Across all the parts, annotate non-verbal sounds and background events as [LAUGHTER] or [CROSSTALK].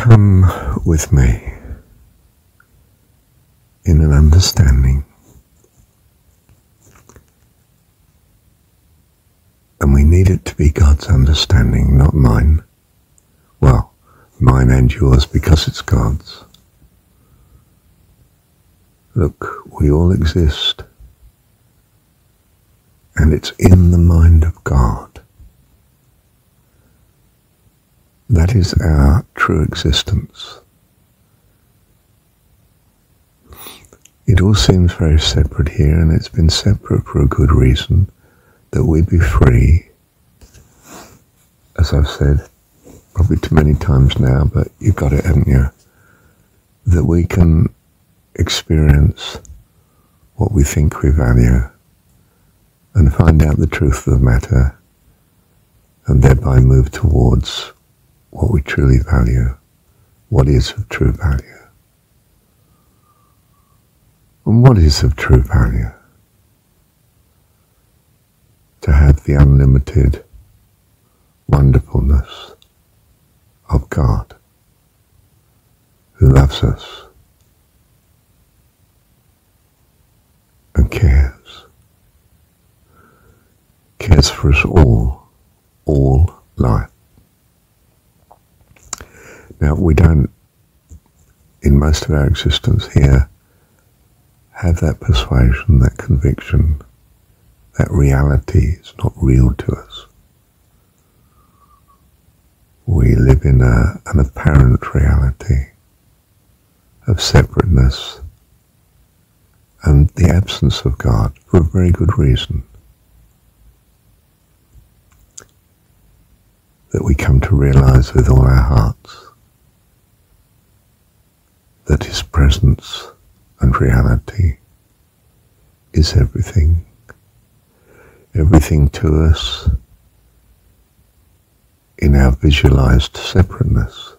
come with me in an understanding. And we need it to be God's understanding, not mine. Well, mine and yours because it's God's. Look, we all exist. And it's in the mind of God. That is our true existence. It all seems very separate here, and it's been separate for a good reason that we be free. As I've said, probably too many times now, but you've got it, haven't you? That we can experience what we think we value and find out the truth of the matter and thereby move towards what we truly value, what is of true value. And what is of true value? To have the unlimited wonderfulness of God who loves us and cares. Cares for us all, all life. Now, we don't, in most of our existence here, have that persuasion, that conviction, that reality is not real to us. We live in a, an apparent reality of separateness and the absence of God for a very good reason. That we come to realize with all our hearts that His presence and reality is everything. Everything to us in our visualized separateness.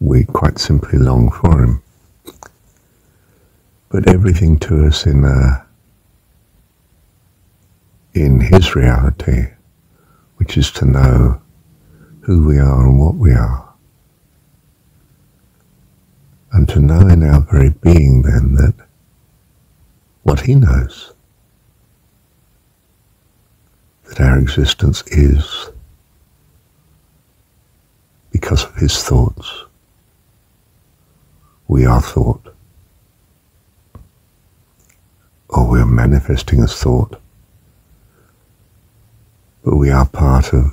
We quite simply long for Him. But everything to us in, uh, in His reality, which is to know who we are and what we are and to know in our very being then that what he knows, that our existence is because of his thoughts. We are thought, or we are manifesting as thought, but we are part of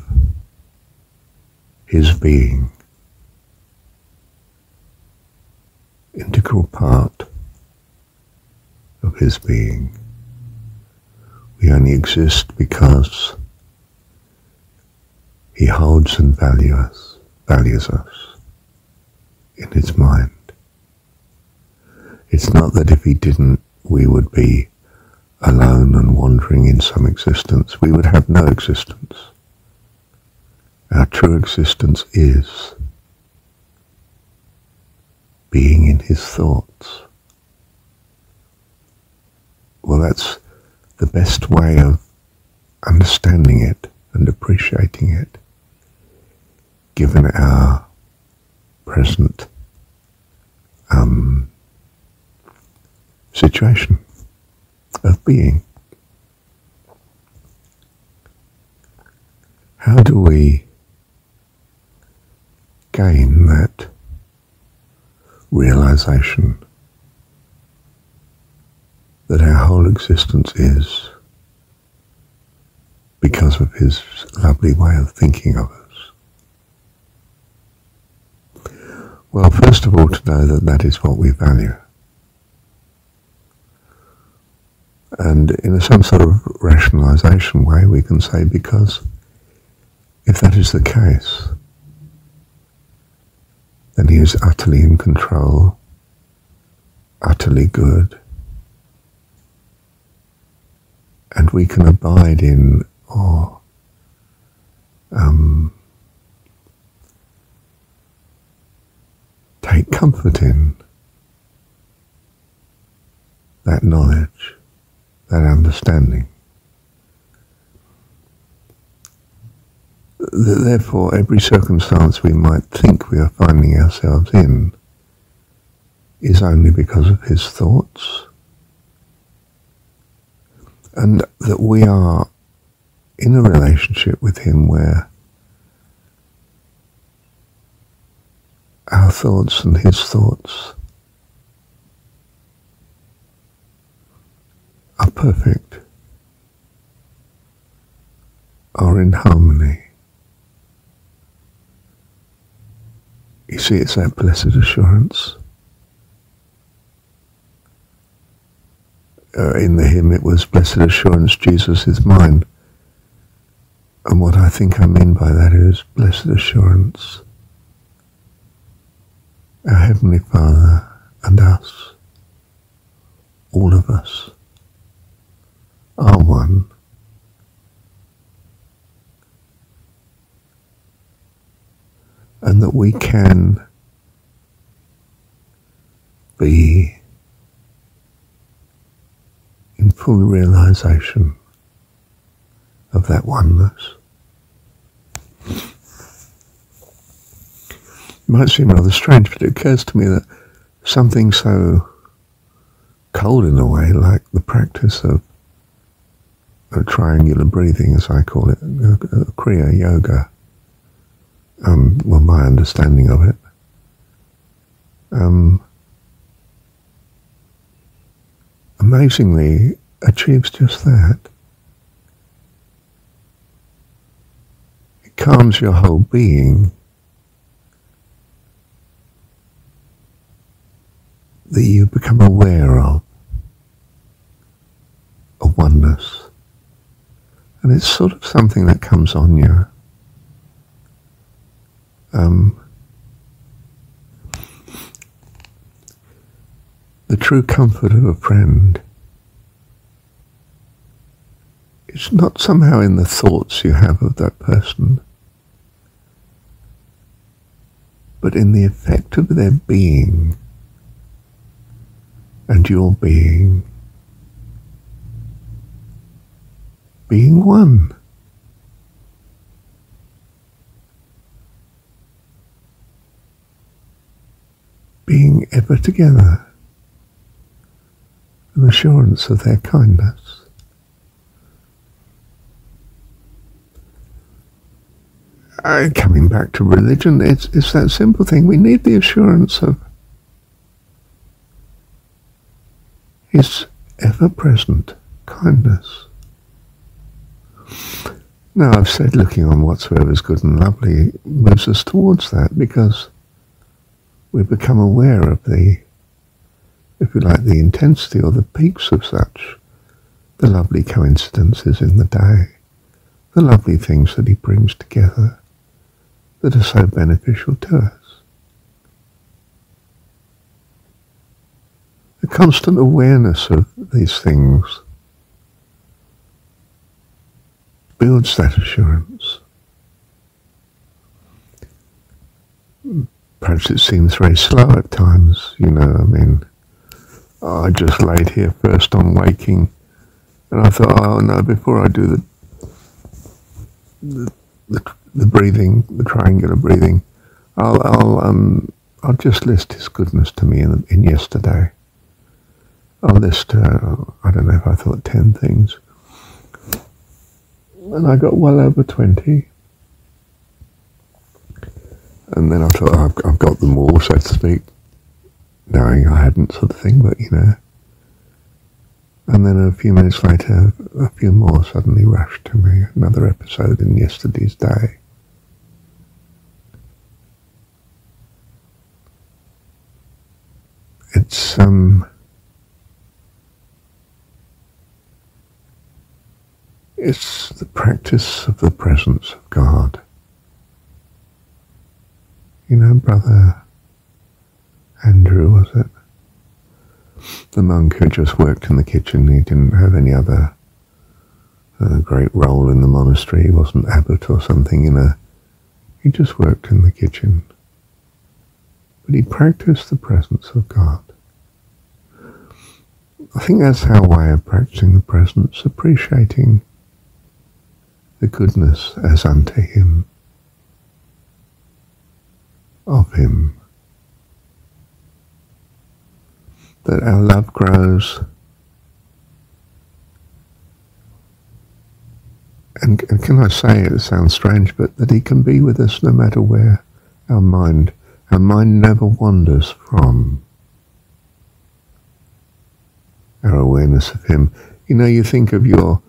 his being integral part of his being. We only exist because he holds and values us, values us in his mind. It's not that if he didn't, we would be alone and wandering in some existence. We would have no existence. Our true existence is being in his thoughts. Well, that's the best way of understanding it and appreciating it, given our present um, situation of being. How do we gain that that our whole existence is because of his lovely way of thinking of us. Well, first of all, to know that that is what we value. And in some sort of rationalization way, we can say, because if that is the case, then he is utterly in control, utterly good. And we can abide in or um, take comfort in that knowledge, that understanding. therefore, every circumstance we might think we are finding ourselves in is only because of his thoughts, and that we are in a relationship with him where our thoughts and his thoughts are perfect, are in harmony. You see, it's that blessed assurance. Uh, in the hymn, it was blessed assurance, Jesus is mine. And what I think I mean by that is blessed assurance. Our Heavenly Father and us, all of us, are one. And that we can be in full realization of that oneness. It might seem rather strange, but it occurs to me that something so cold in a way, like the practice of triangular breathing, as I call it, Kriya Yoga, um, well, my understanding of it, um, amazingly achieves just that. It calms your whole being. That you become aware of a oneness. And it's sort of something that comes on you. Um, the true comfort of a friend is not somehow in the thoughts you have of that person, but in the effect of their being and your being being one. Being ever together an assurance of their kindness. Uh, coming back to religion, it's, it's that simple thing. We need the assurance of His ever present kindness. Now, I've said looking on whatsoever is good and lovely moves us towards that because we become aware of the if you like, the intensity or the peaks of such, the lovely coincidences in the day, the lovely things that he brings together that are so beneficial to us. The constant awareness of these things builds that assurance. Perhaps it seems very slow at times, you know, I mean, I just laid here first on waking, and I thought, oh no, before I do the the, the, the breathing, the triangular breathing, I'll I'll um I'll just list His goodness to me in, in yesterday. I'll list uh, I don't know if I thought ten things, and I got well over twenty. And then I thought, oh, I've, I've got them all, so to speak knowing I hadn't sort of thing, but you know. And then a few minutes later, a few more suddenly rushed to me. Another episode in yesterday's day. It's um. It's the practice of the presence of God. You know, brother Andrew, was it? The monk who just worked in the kitchen. He didn't have any other uh, great role in the monastery. He wasn't abbot or something, you know. He just worked in the kitchen. But he practiced the presence of God. I think that's our way of practicing the presence, appreciating the goodness as unto Him. of Him. That our love grows and, and can I say it sounds strange, but that He can be with us no matter where our mind, our mind never wanders from our awareness of Him. You know, you think of your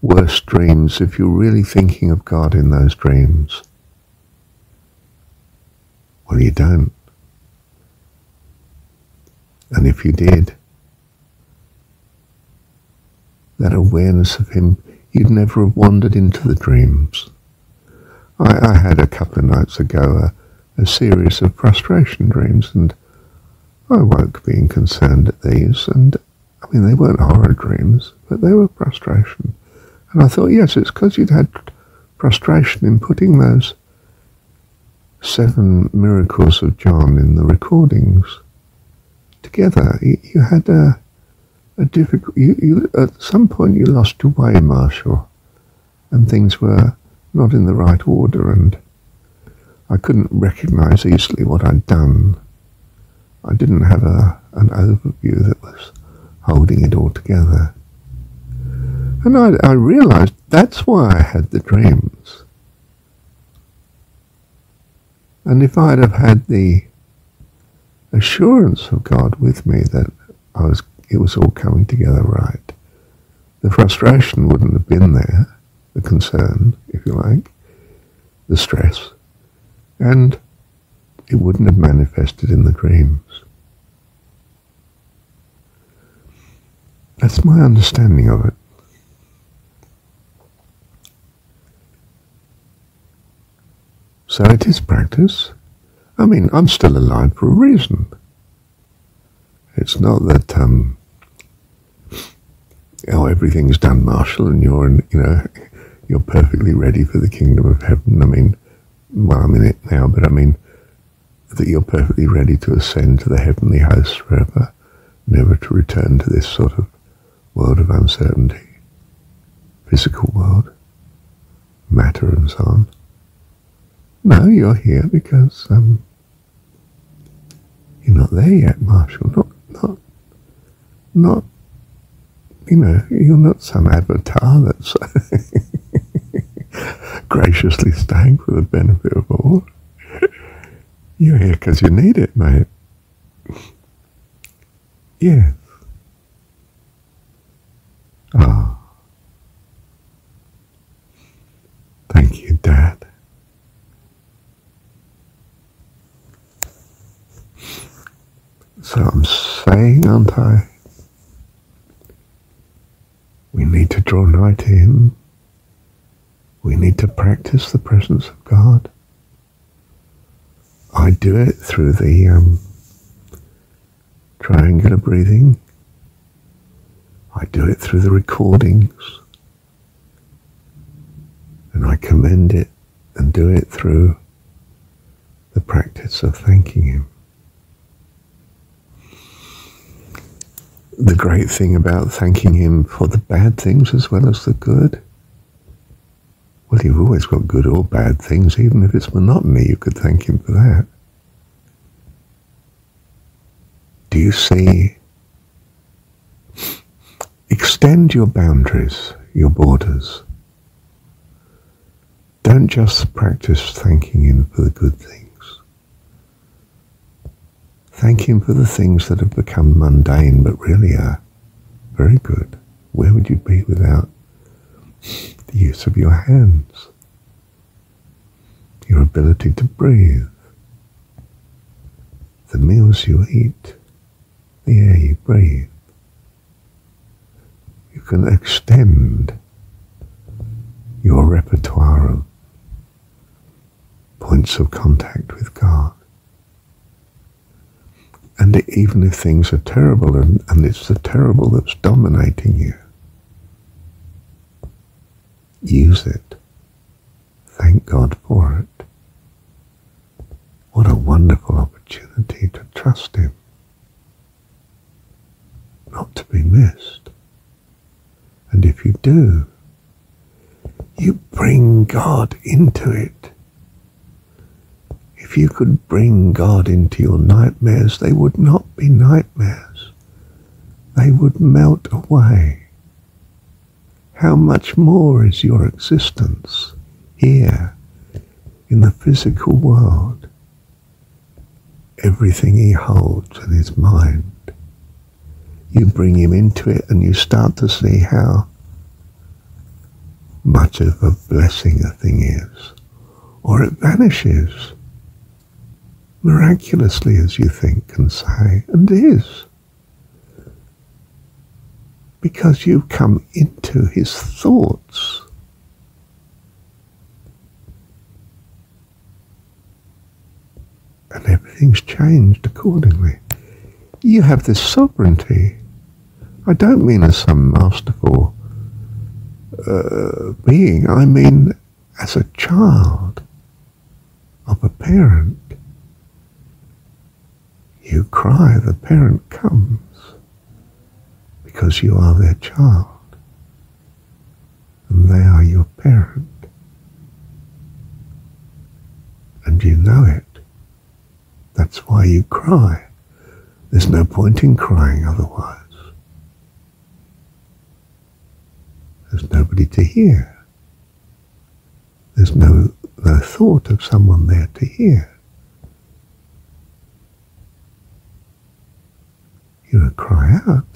worst dreams if you're really thinking of God in those dreams. Well, you don't. And if you did, that awareness of Him, you'd never have wandered into the dreams. I, I had a couple of nights ago a, a series of frustration dreams, and I woke being concerned at these, and I mean, they weren't horror dreams, but they were frustration. And I thought, yes, it's because you'd had frustration in putting those seven miracles of John in the recordings together. You, you had a, a difficult. You, you, at some point, you lost your way, Marshall, and things were not in the right order, and I couldn't recognize easily what I'd done. I didn't have a, an overview that was holding it all together. And I, I realized that's why I had the dreams. And if I'd have had the assurance of God with me that I was, it was all coming together right, the frustration wouldn't have been there, the concern, if you like, the stress, and it wouldn't have manifested in the dreams. That's my understanding of it. So it is practice. I mean, I'm still alive for a reason. It's not that, um, oh, everything's done, Marshall, and you're, you know, you're perfectly ready for the kingdom of heaven. I mean, well, I'm in it now, but I mean that you're perfectly ready to ascend to the heavenly host forever, never to return to this sort of world of uncertainty, physical world, matter and so on. No, you're here because um, you're not there yet, Marshall. Not, not, not. You know, you're not some avatar that's [LAUGHS] graciously staying for the benefit of all. You're here because you need it, mate. Yeah. Ah. Thank you, Dad. So I'm saying, aren't I? We need to draw nigh to Him. We need to practice the presence of God. I do it through the um, triangular breathing. I do it through the recordings. And I commend it and do it through the practice of thanking Him. The great thing about thanking Him for the bad things as well as the good. Well, you've always got good or bad things, even if it's monotony, you could thank Him for that. Do you see Extend your boundaries, your borders. Don't just practice thanking Him for the good things. Thank Him for the things that have become mundane but really are very good. Where would you be without the use of your hands? Your ability to breathe, the meals you eat, the air you breathe you can extend your repertoire of points of contact with God. And even if things are terrible and, and it's the terrible that's dominating you, use it. Thank God for it. What a wonderful opportunity to trust Him, not to be missed. And if you do, you bring God into it. If you could bring God into your nightmares, they would not be nightmares. They would melt away. How much more is your existence here in the physical world? Everything he holds in his mind. You bring him into it and you start to see how much of a blessing a thing is. Or it vanishes miraculously as you think and say, and is. Because you come into his thoughts. And everything's changed accordingly. You have this sovereignty. I don't mean as some masterful uh, being, I mean as a child of a parent. You cry, the parent comes because you are their child and they are your parent. And you know it. That's why you cry. There's no point in crying otherwise. There's nobody to hear. There's no, no thought of someone there to hear. You would cry out.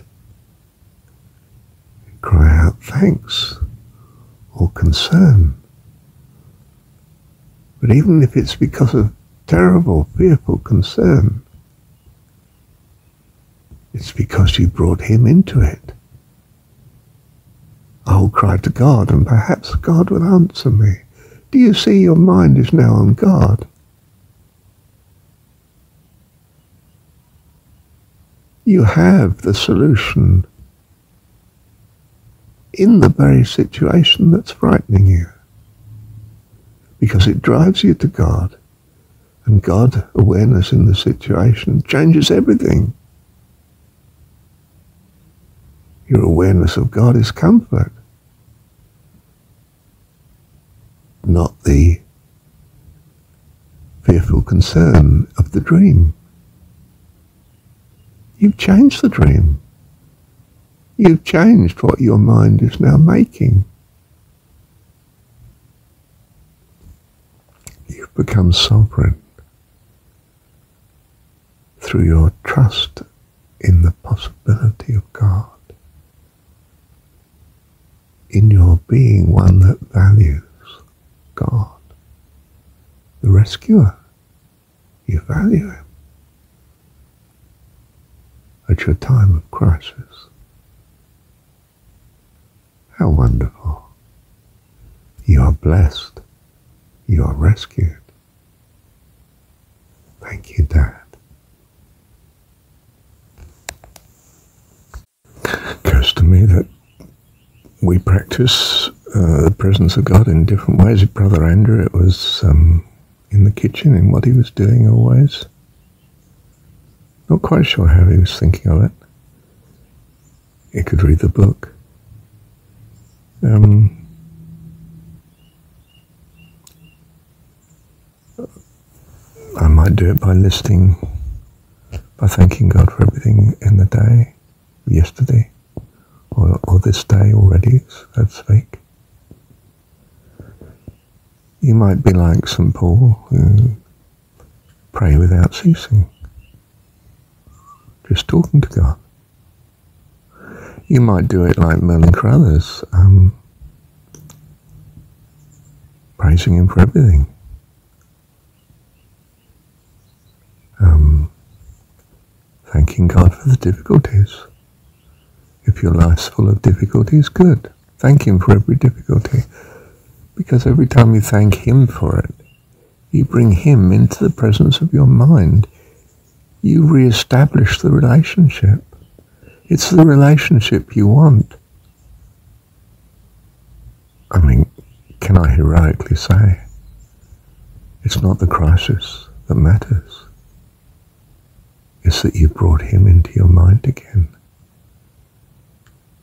You cry out thanks or concern. But even if it's because of terrible, fearful concern, it's because you brought him into it. I will cry to God, and perhaps God will answer me. Do you see your mind is now on God? You have the solution in the very situation that's frightening you. Because it drives you to God. And God awareness in the situation changes everything. Your awareness of God is comfort. not the fearful concern of the dream. You've changed the dream. You've changed what your mind is now making. You've become sovereign through your trust in the possibility of God, in your being one that values God, the rescuer. You value him at your time of crisis. How wonderful. You are blessed. You are rescued. Thank you, Dad. Occurs to me that we practice uh, the presence of God in different ways. Brother Andrew, it was um, in the kitchen in what he was doing always. Not quite sure how he was thinking of it. He could read the book. Um, I might do it by listing, by thanking God for everything in the day, yesterday, or, or this day already, so to speak. You might be like St. Paul, who pray without ceasing, just talking to God. You might do it like Merlin Carothers, um, praising Him for everything. Um, thanking God for the difficulties. If your life's full of difficulties, good. Thank Him for every difficulty. Because every time you thank Him for it, you bring Him into the presence of your mind. You re-establish the relationship. It's the relationship you want. I mean, can I heroically say, it's not the crisis that matters. It's that you brought Him into your mind again.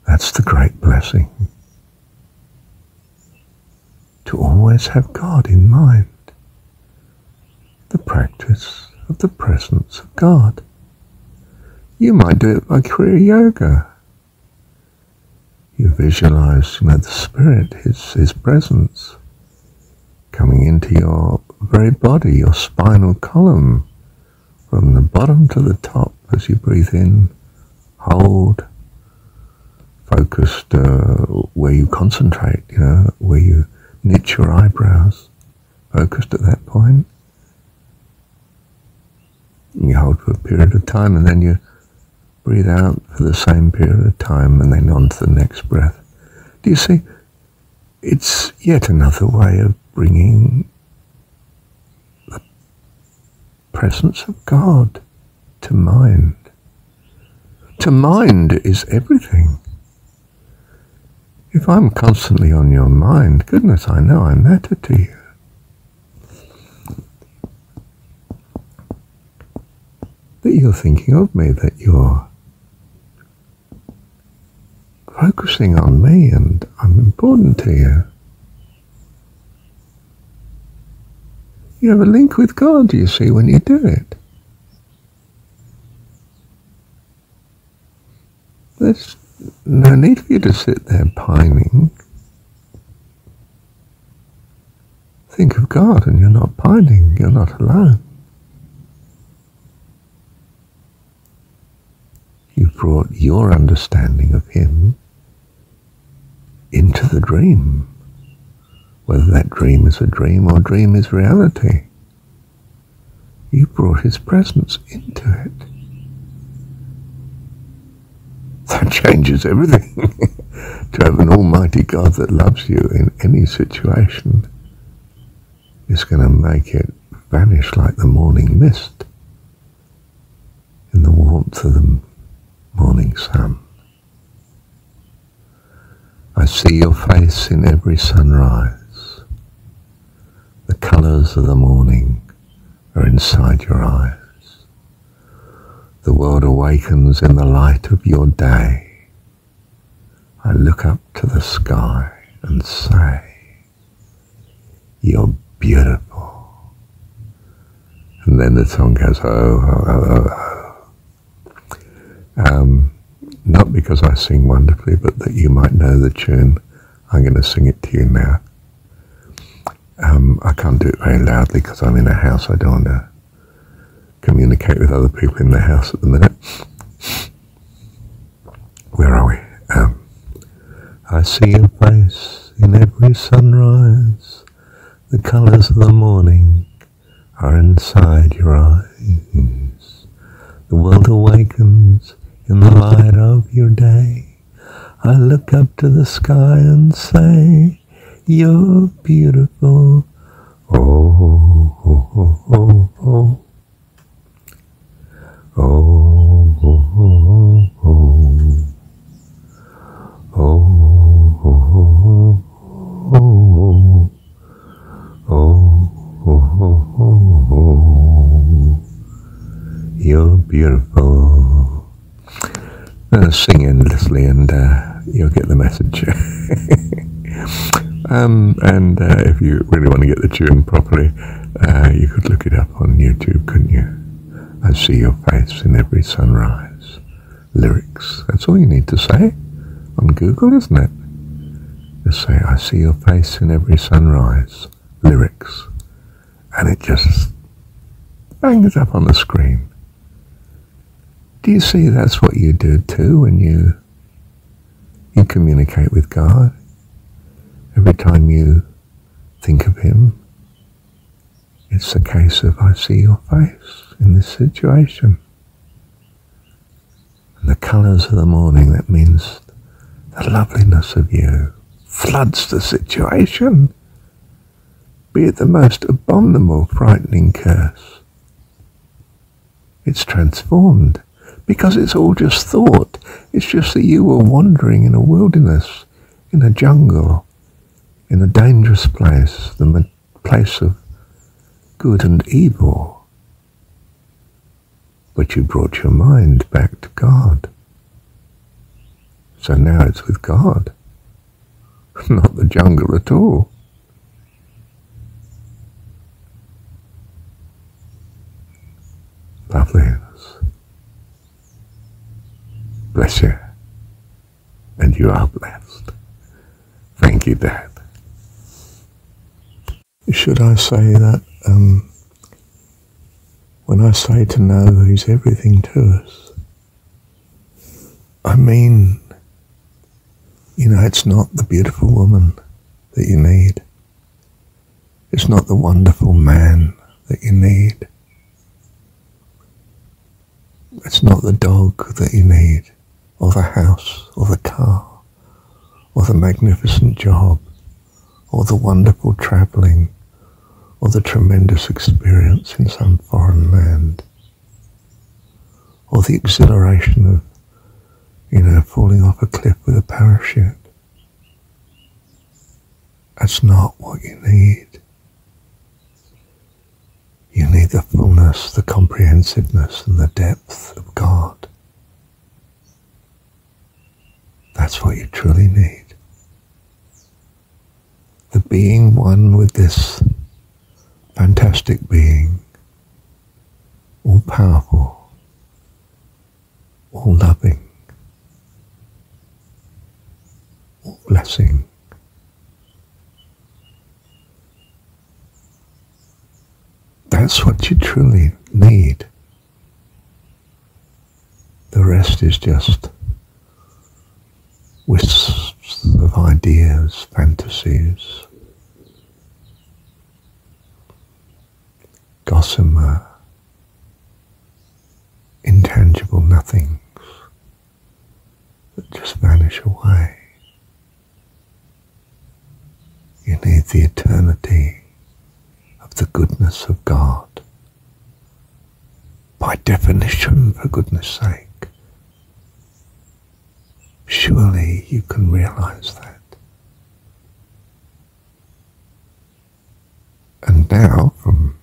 That's the great blessing to always have God in mind. the practice of the presence of God. You might do it by Kriya Yoga. You visualize, you know, the Spirit, His, His presence coming into your very body, your spinal column, from the bottom to the top as you breathe in, hold, focused uh, where you concentrate, you know, where you knit your eyebrows, focused at that point. You hold for a period of time and then you breathe out for the same period of time and then on to the next breath. Do you see? It's yet another way of bringing the presence of God to mind. To mind is everything. If I'm constantly on your mind, goodness, I know I matter to you. That you're thinking of me, that you're focusing on me and I'm important to you. You have a link with God, you see, when you do it. There's no need for you to sit there pining. Think of God and you're not pining, you're not alone. You've brought your understanding of Him into the dream whether that dream is a dream or dream is reality. You brought his presence into it. That [LAUGHS] changes everything. [LAUGHS] to have an almighty God that loves you in any situation is going to make it vanish like the morning mist in the warmth of the morning sun. I see your face in every sunrise. The colours of the morning are inside your eyes. The world awakens in the light of your day. I look up to the sky and say, You're beautiful. And then the song goes, Oh, oh, oh, oh. oh. Um, not because I sing wonderfully, but that you might know the tune. I'm going to sing it to you now. Um, I can't do it very loudly because I'm in a house. I don't want to communicate with other people in the house at the minute. Where are we? Um, I see your face in every sunrise. The colours of the morning are inside your eyes. The world awakens in the light of your day. I look up to the sky and say, you're beautiful. Oh, oh, oh, oh, oh. Oh, oh, oh, oh. Oh, oh, oh, oh. Oh, oh, You're beautiful. Uh, sing endlessly and uh, you'll get the message. [LAUGHS] Um, and uh, if you really want to get the tune properly, uh, you could look it up on YouTube, couldn't you? I see your face in every sunrise. Lyrics. That's all you need to say on Google, isn't it? Just say, I see your face in every sunrise. Lyrics. And it just bangs up on the screen. Do you see that's what you do too when you you communicate with God? Every time you think of him, it's a case of I see your face in this situation. And the colours of the morning, that means the loveliness of you floods the situation, be it the most abominable, frightening curse. It's transformed because it's all just thought. It's just that you were wandering in a wilderness, in a jungle, in a dangerous place, the place of good and evil. But you brought your mind back to God. So now it's with God, [LAUGHS] not the jungle at all. loveliness. Bless you. And you are blessed. Thank you, Dad. Should I say that um, when I say to know He's everything to us, I mean, you know, it's not the beautiful woman that you need. It's not the wonderful man that you need. It's not the dog that you need, or the house, or the car, or the magnificent job, or the wonderful travelling, or the tremendous experience in some foreign land, or the exhilaration of, you know, falling off a cliff with a parachute. That's not what you need. You need the fullness, the comprehensiveness, and the depth of God. That's what you truly need. The being one with this fantastic being, all powerful, all loving, all blessing. That's what you truly need. The rest is just wisps of ideas, fantasies, gossamer, intangible nothings that just vanish away. You need the eternity of the goodness of God. By definition, for goodness sake. Surely you can realize that. And now, from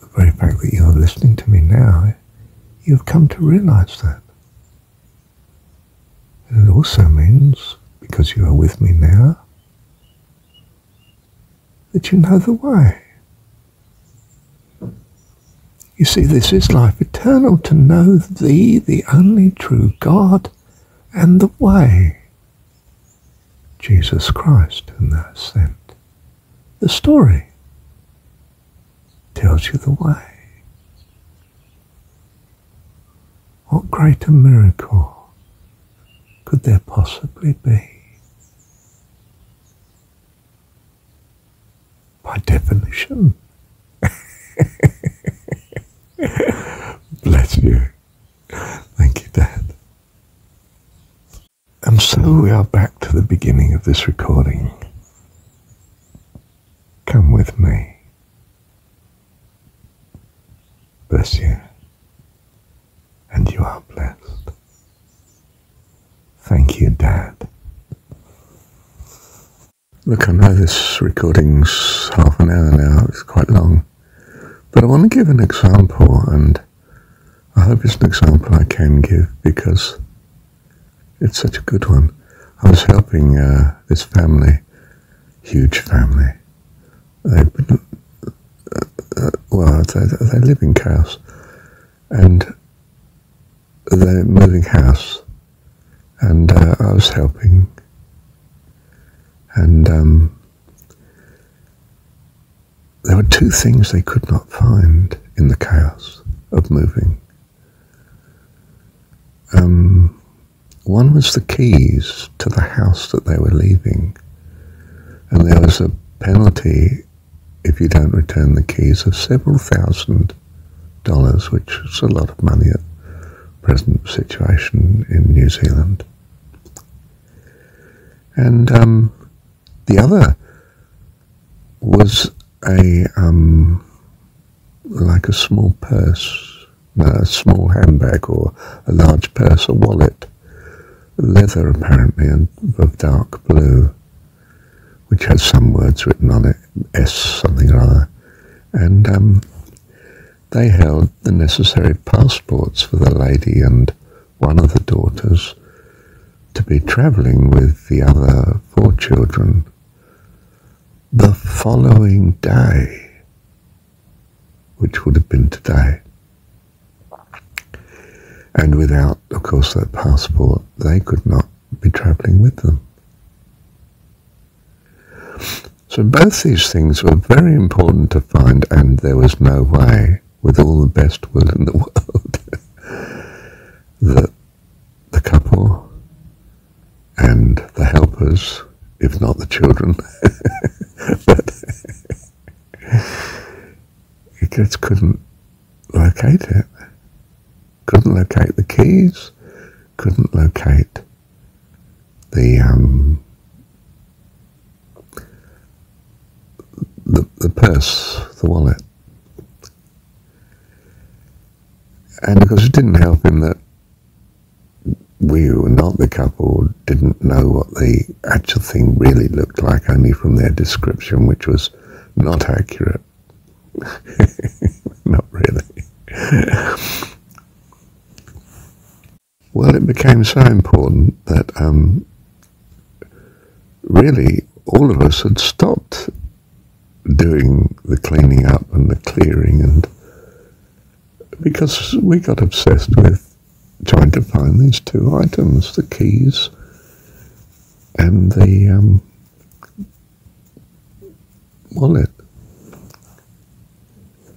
the very fact that you're listening to me now, you've come to realize that. And it also means, because you are with me now, that you know the way. You see, this is life eternal to know Thee, the only true God, and the way. Jesus Christ and the sent. The story tells you the way. What greater miracle could there possibly be? by definition. Bless you. Thank you, Dad. And so we are back to the beginning of this recording. Come with me. Bless you. And you are blessed. Thank you, Dad. Look, I know this recording's half an hour now, it's quite long, but I want to give an example, and I hope it's an example I can give because it's such a good one. I was helping uh, this family, huge family. They, uh, well, they, they live in chaos, and they're moving house, and uh, I was helping and um, there were two things they could not find in the chaos of moving. Um, one was the keys to the house that they were leaving, and there was a penalty if you don't return the keys of several thousand dollars, which is a lot of money at present situation in New Zealand. And um, the other was a um, like a small purse, a small handbag or a large purse, a wallet, leather apparently, and of dark blue, which had some words written on it, S something or other, and um, they held the necessary passports for the lady and one of the daughters to be travelling with the other four children the following day. which would have been today. And without, of course, that passport, they could not be travelling with them. So both these things were very important to find, and there was no way, with all the best will in the [LAUGHS] world, that the couple and the helpers, if not the children, [LAUGHS] but he just couldn't locate it. Couldn't locate the keys, couldn't locate the um, the, the purse, the wallet. And because it didn't help him that we were not the couple, didn't know what the actual thing really looked like, only from their description, which was not accurate. [LAUGHS] not really. [LAUGHS] well, it became so important that um, really all of us had stopped doing the cleaning up and the clearing and because we got obsessed with trying to find these two items, the keys and the um, wallet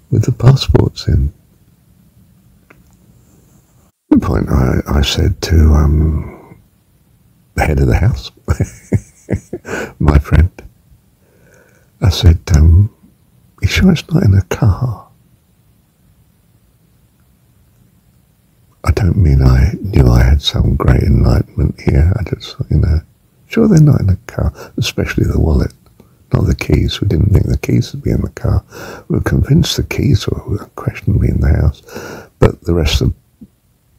with the passports in. Point I, I said to um, the head of the house, [LAUGHS] my friend, I said, um, you sure it's not in a car? I don't mean I knew I had some great enlightenment here. I just, you know, sure they're not in a car, especially the wallet, not the keys. We didn't think the keys would be in the car. We were convinced the keys were questionably in the house, but the rest of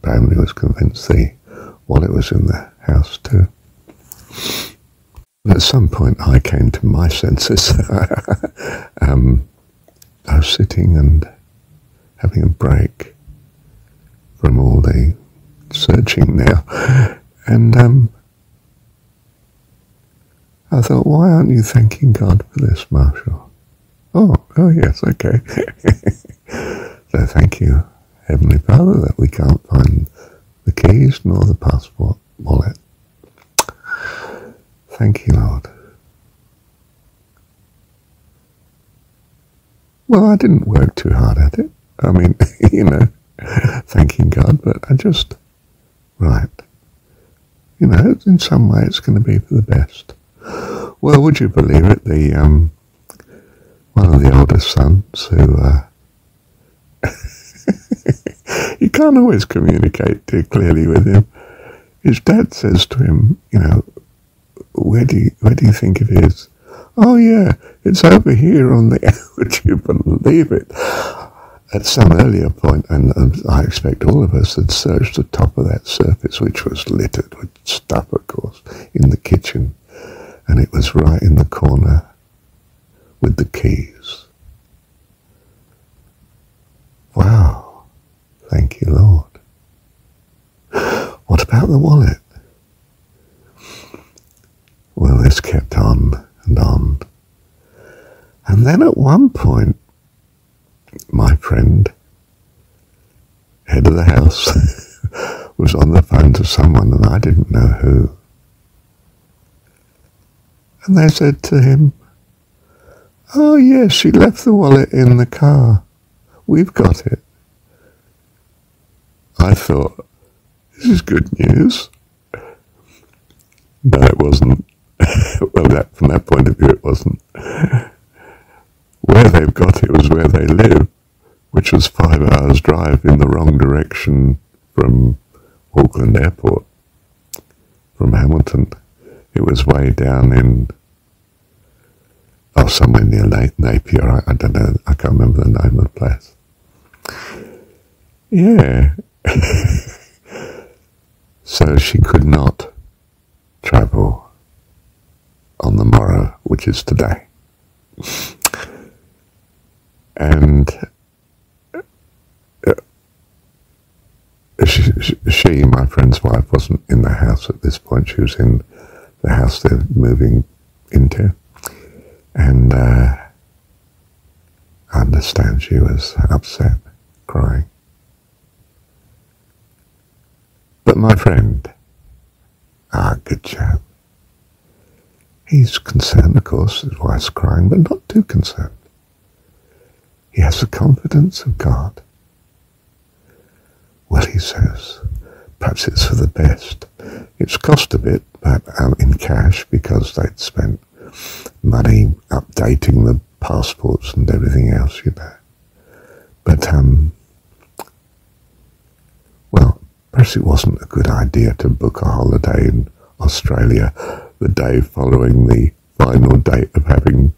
family was convinced the wallet was in the house too. At some point, I came to my senses. [LAUGHS] um, I was sitting and having a break from all the searching now, and um, I thought, why aren't you thanking God for this, Marshall? Oh, oh yes, okay. [LAUGHS] so thank you, Heavenly Father, that we can't find the keys nor the passport wallet. Thank you, Lord. Well, I didn't work too hard at it. I mean, [LAUGHS] you know, thanking God, but I just, right. You know, in some way it's going to be for the best. Well, would you believe it? The, um, one of the oldest sons who, uh, you can't always communicate clearly with him. His dad says to him, you know, where do you, where do you think it is? Oh yeah, it's over here on the. [LAUGHS] Would you believe it? At some earlier point, and, and I expect all of us had searched the top of that surface, which was littered with stuff, of course, in the kitchen, and it was right in the corner with the keys. Wow, thank you, Lord. What about the wallet? Well, this kept on and on. And then at one point, my friend, head of the house, [LAUGHS] was on the phone to someone and I didn't know who. And they said to him, Oh, yes, she left the wallet in the car. We've got it. I thought, this is good news. No, it wasn't. [LAUGHS] well, that, from that point of view, it wasn't. Where they've got it was where they live, which was five hours' drive in the wrong direction from Auckland Airport, from Hamilton. It was way down in, oh, somewhere near Napier. I, I don't know. I can't remember the name of the place. Yeah. [LAUGHS] so she could not travel on the morrow, which is today. And uh, she, she, my friend's wife, wasn't in the house at this point. She was in the house they're moving into. And uh, I'm understand she was upset, crying. But my friend, ah, good chap, he's concerned, of course, his wife's crying, but not too concerned. He has the confidence of God. Well, he says, perhaps it's for the best. It's cost a bit, but um, in cash because they'd spent money updating the passports and everything else, you know. But, um, it wasn't a good idea to book a holiday in Australia the day following the final date of having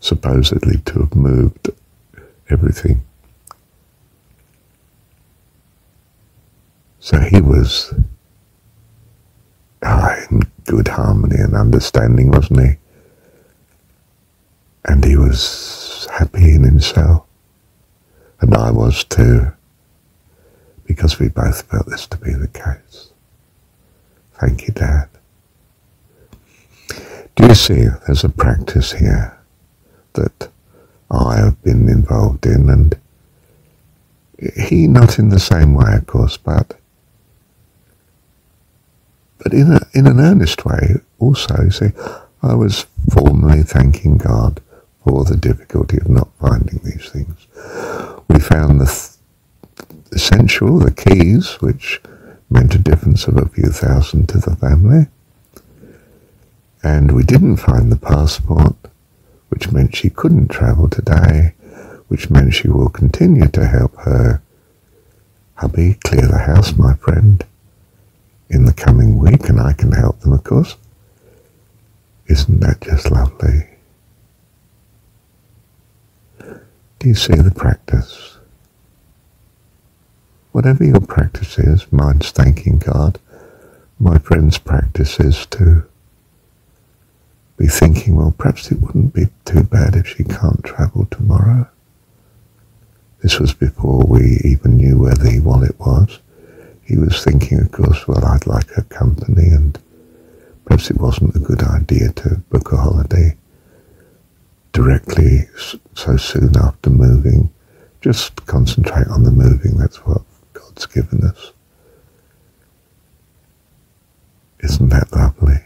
supposedly to have moved everything. So he was ah, in good harmony and understanding, wasn't he? And he was happy in himself. And I was too, because we both felt this to be the case. Thank you, Dad. Do you see, there's a practice here that I have been involved in, and he not in the same way, of course, but but in a, in an earnest way also. You see, I was formally thanking God for the difficulty of not finding these things. We found the th- essential, the keys, which meant a difference of a few thousand to the family. And we didn't find the passport, which meant she couldn't travel today, which meant she will continue to help her hubby clear the house, my friend, in the coming week, and I can help them, of course. Isn't that just lovely? Do you see the practice? Whatever your practice is, mine's thanking God. My friend's practice is to be thinking, well, perhaps it wouldn't be too bad if she can't travel tomorrow. This was before we even knew where the wallet was. He was thinking, of course, well, I'd like her company, and perhaps it wasn't a good idea to book a holiday directly so soon after moving. Just concentrate on the moving, that's what God's given us. Isn't that lovely?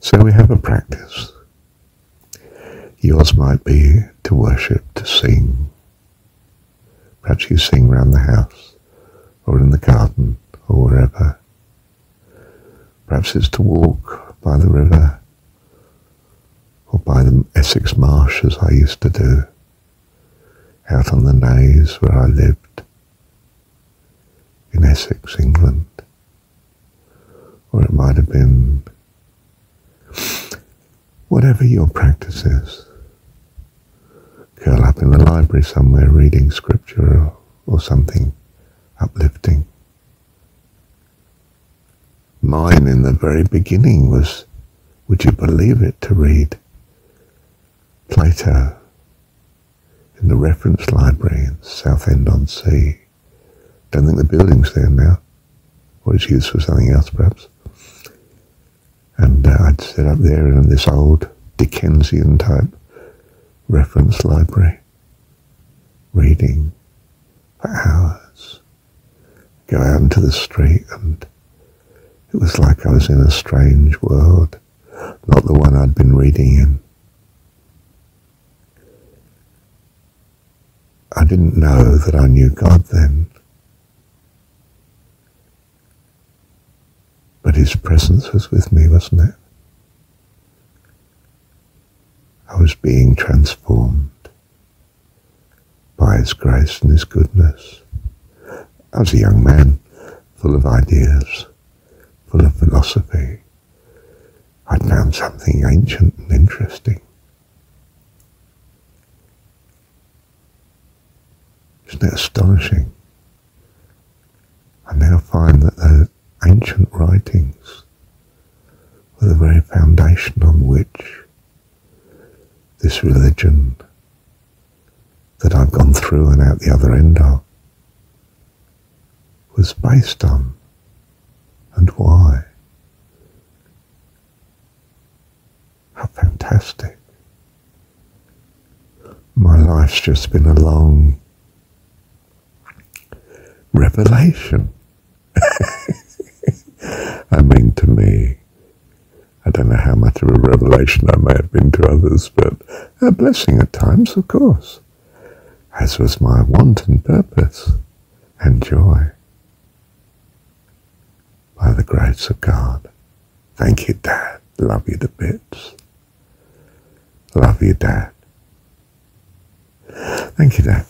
So we have a practice. Yours might be to worship, to sing. Perhaps you sing round the house, or in the garden, or wherever. Perhaps it's to walk by the river, or by the Essex Marsh as I used to do, out on the Naze where I lived, in Essex, England. Or it might have been whatever your practice is. Curl up in the library somewhere reading scripture or, or something uplifting. Mine in the very beginning was, would you believe it, to read Plato in the reference library in Southend-on-Sea. Don't think the building's there now, or it's used for something else perhaps. And uh, I'd sit up there in this old Dickensian type reference library, reading for hours. Go out into the street and it was like I was in a strange world, not the one I'd been reading in. I didn't know that I knew God then. But his presence was with me, wasn't it? I was being transformed by his grace and his goodness. I was a young man, full of ideas, full of philosophy. I'd found something ancient and interesting. Isn't it astonishing? I now find that the ancient writings were the very foundation on which this religion that I've gone through and out the other end of was based on and why. How fantastic. My life's just been a long revelation. [LAUGHS] I mean, to me, I don't know how much of a revelation I may have been to others, but a blessing at times, of course, as was my wanton purpose and joy. By the grace of God. Thank you, Dad. Love you to bits. Love you, Dad. Thank you, Dad.